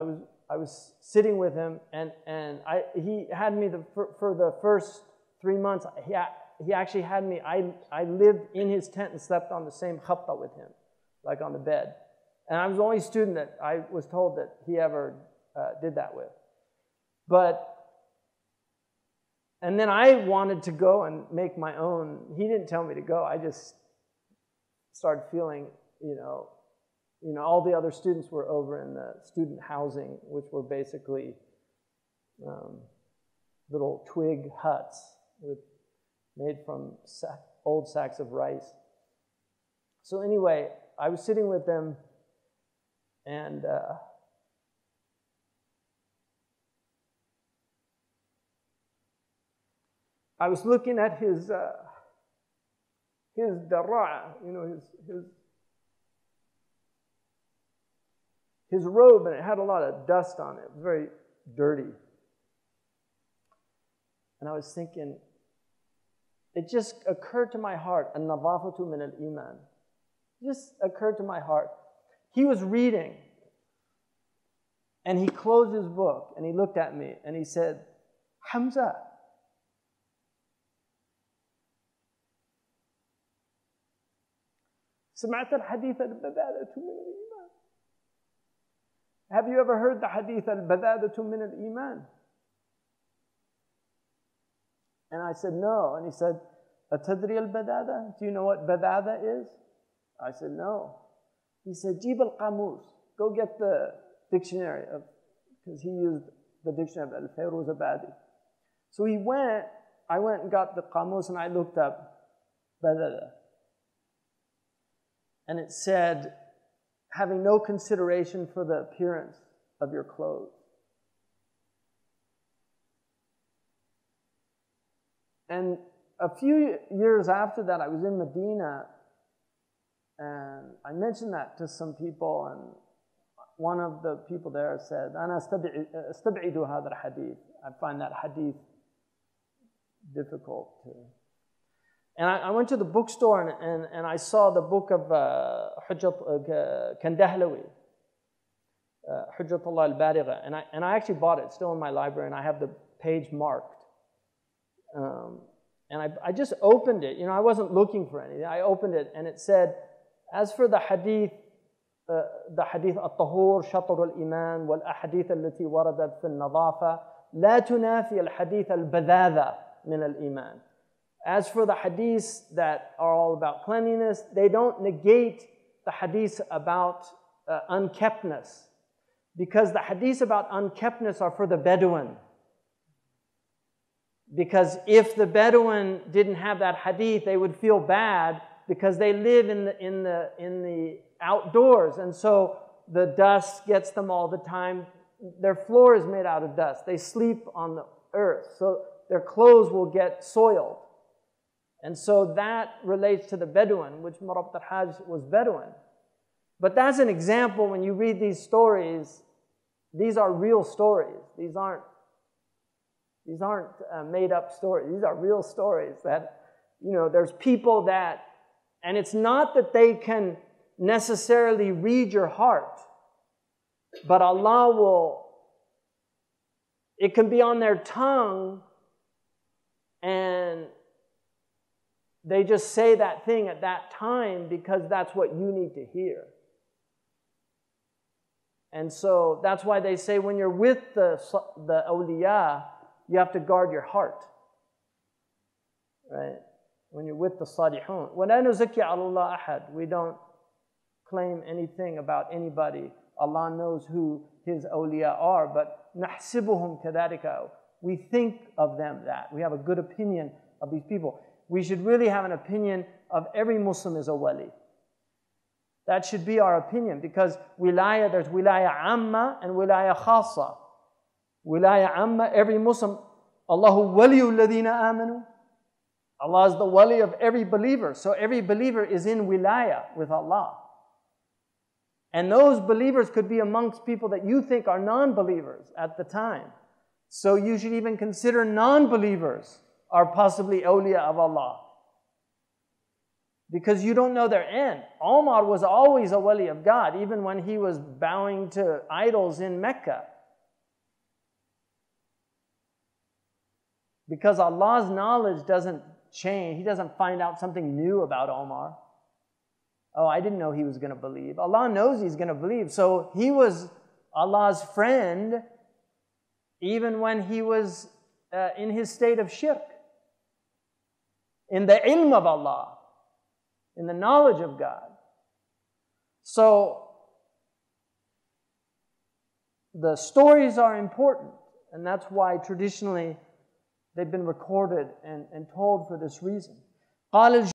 I was, I was sitting with him, and, and I, he had me the, for, for the first three months. He, he actually had me, I, I lived in his tent and slept on the same khatta with him, like on the bed. And I was the only student that I was told that he ever uh, did that with. But, and then I wanted to go and make my own. He didn't tell me to go. I just started feeling, you know, you know, all the other students were over in the student housing, which were basically um, little twig huts with, made from old sacks of rice. So anyway, I was sitting with them, and uh, I was looking at his uh, his dara, you know, his his his robe, and it had a lot of dust on it. It was very dirty. And I was thinking, it just occurred to my heart, an nadafatu min al-iman. Just occurred to my heart. He was reading, and he closed his book, and he looked at me, and he said, Hamza, سمعت الحديث البذالة من الإيمان have you ever heard the hadith al-badadatu min al-iman? And I said, no. And he said, atadri al-badada? Do you know what badada is? I said, no. He said, jib al-qamus. Go get the dictionary of, because he used the dictionary of al-Fayruz Abadi. So he went, I went and got the qamus and I looked up badada. And it said, having no consideration for the appearance of your clothes. And a few years after that, I was in Medina and I mentioned that to some people, and one of the people there said, أنا استبعد هذا الحديث. I find that hadith difficult to and I, I, went to the bookstore and, and, and I saw the book of uh, Hujjat uh, Kandahlawi, uh, Hujjatullah al-Baligha. And I, and I actually bought it, still in my library, and I have the page marked. Um, and I, I just opened it. You know, I wasn't looking for anything. I opened it, and it said, as for the hadith, uh, the hadith الطهور شطر الإيمان والأحاديث التي وردت في النظافة لا تنافي الحديث البذاذة من الإيمان. as for the hadiths that are all about cleanliness, they don't negate the hadiths about uh, unkeptness. Because the hadiths about unkeptness are for the Bedouin. Because if the Bedouin didn't have that hadith, they would feel bad because they live in the, in the, in the outdoors. And so the dust gets them all the time. Their floor is made out of dust. They sleep on the earth. So their clothes will get soiled. And so that relates to the Bedouin, which Murabit al-Hajj was Bedouin. But that's an example when you read these stories, these are real stories. These aren't, these aren't uh, made up stories. These are real stories that, you know, there's people that, and it's not that they can necessarily read your heart, but Allah will, it can be on their tongue and they just say that thing at that time because that's what you need to hear. And so that's why they say when you're with the, the awliya, you have to guard your heart. Right? When you're with the salihun. وَلَا نُزَكِّي عَلَى اللَّهِ أَحَدٍ We don't claim anything about anybody. Allah knows who His awliya are, but نَحْسِبُهُمْ كَذَلِكَ We think of them that. We have a good opinion of these people we should really have an opinion of every Muslim is a wali. That should be our opinion because wilaya, there's wilaya amma and wilaya khasa. Wilaya amma, every Muslim, Allahu waliyu ladina amanu. Allah is the wali of every believer. So every believer is in wilaya with Allah. And those believers could be amongst people that you think are non believers at the time. So you should even consider non believers are possibly awliya of Allah. because you don't know their end. Omar was always a wali of God, even when he was bowing to idols in Mecca. Because Allah's knowledge doesn't change, He doesn't find out something new about Omar. Oh, I didn't know he was going to believe. Allah knows he's going to believe. So he was Allah's friend even when he was uh, in his state of shirk. In the ilm of Allah, in the knowledge of God. So the stories are important, and that's why traditionally they've been recorded and, and told for this reason.